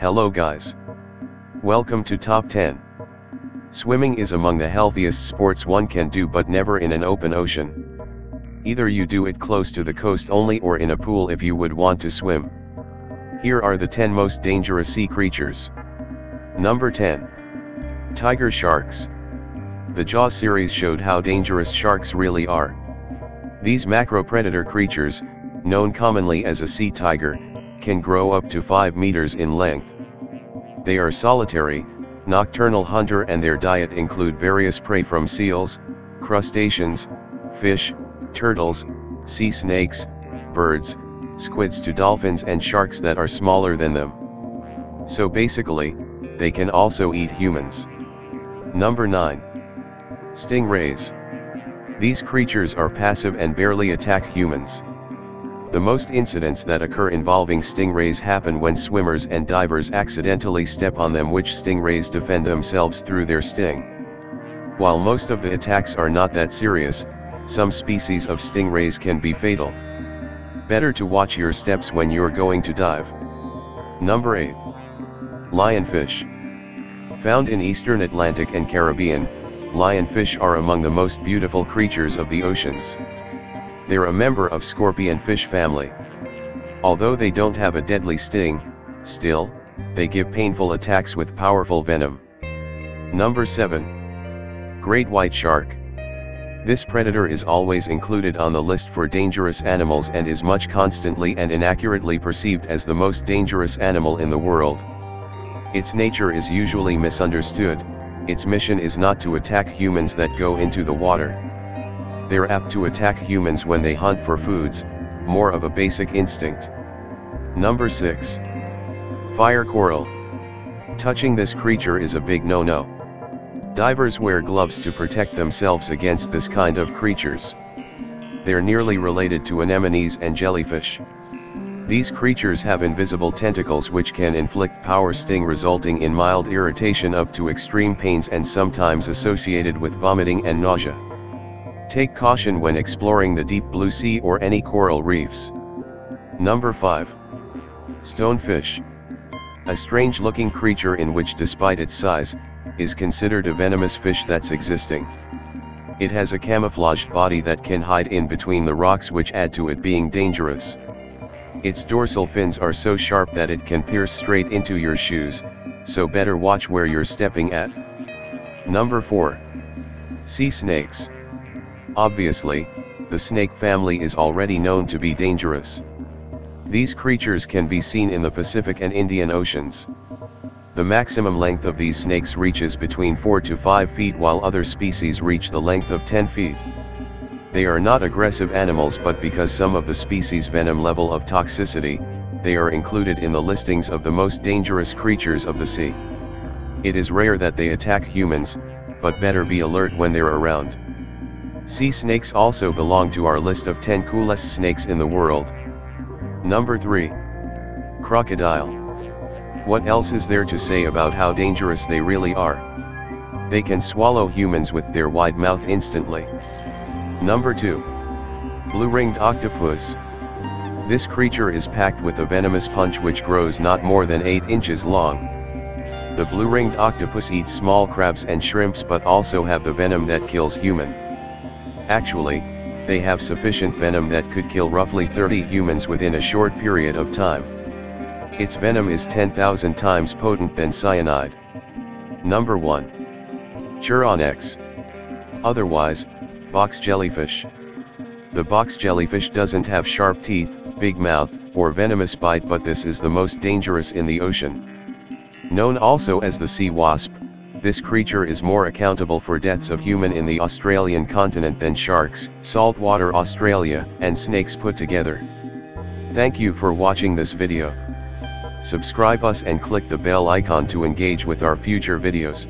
Hello guys. Welcome to Top 10. Swimming is among the healthiest sports one can do but never in an open ocean. Either you do it close to the coast only or in a pool if you would want to swim. Here are the 10 most dangerous sea creatures. Number 10. Tiger Sharks. The Jaws series showed how dangerous sharks really are. These macro predator creatures, known commonly as a sea tiger, can grow up to 5 meters in length. They are solitary, nocturnal hunter and their diet include various prey from seals, crustaceans, fish, turtles, sea snakes, birds, squids to dolphins and sharks that are smaller than them. So basically, they can also eat humans. Number 9. Stingrays. These creatures are passive and barely attack humans. The most incidents that occur involving stingrays happen when swimmers and divers accidentally step on them which stingrays defend themselves through their sting. While most of the attacks are not that serious, some species of stingrays can be fatal. Better to watch your steps when you're going to dive. Number 8. Lionfish. Found in eastern Atlantic and Caribbean, lionfish are among the most beautiful creatures of the oceans. They're a member of scorpion fish family. Although they don't have a deadly sting, still, they give painful attacks with powerful venom. Number 7. Great White Shark. This predator is always included on the list for dangerous animals and is much constantly and inaccurately perceived as the most dangerous animal in the world. Its nature is usually misunderstood, its mission is not to attack humans that go into the water they're apt to attack humans when they hunt for foods, more of a basic instinct. Number 6. Fire Coral. Touching this creature is a big no-no. Divers wear gloves to protect themselves against this kind of creatures. They're nearly related to anemones and jellyfish. These creatures have invisible tentacles which can inflict power sting resulting in mild irritation up to extreme pains and sometimes associated with vomiting and nausea. Take caution when exploring the deep blue sea or any coral reefs. Number 5. Stonefish. A strange looking creature in which despite its size, is considered a venomous fish that's existing. It has a camouflaged body that can hide in between the rocks which add to it being dangerous. Its dorsal fins are so sharp that it can pierce straight into your shoes, so better watch where you're stepping at. Number 4. Sea snakes. Obviously, the snake family is already known to be dangerous. These creatures can be seen in the Pacific and Indian Oceans. The maximum length of these snakes reaches between 4 to 5 feet while other species reach the length of 10 feet. They are not aggressive animals but because some of the species' venom level of toxicity, they are included in the listings of the most dangerous creatures of the sea. It is rare that they attack humans, but better be alert when they're around. Sea snakes also belong to our list of 10 coolest snakes in the world. Number 3. Crocodile. What else is there to say about how dangerous they really are? They can swallow humans with their wide mouth instantly. Number 2. Blue-ringed octopus. This creature is packed with a venomous punch which grows not more than 8 inches long. The blue-ringed octopus eats small crabs and shrimps but also have the venom that kills human. Actually, they have sufficient venom that could kill roughly 30 humans within a short period of time. Its venom is 10,000 times potent than cyanide. Number 1. Chironex. Otherwise, box jellyfish. The box jellyfish doesn't have sharp teeth, big mouth, or venomous bite but this is the most dangerous in the ocean. Known also as the sea wasp, this creature is more accountable for deaths of human in the Australian continent than sharks, saltwater Australia, and snakes put together. Thank you for watching this video. Subscribe us and click the bell icon to engage with our future videos.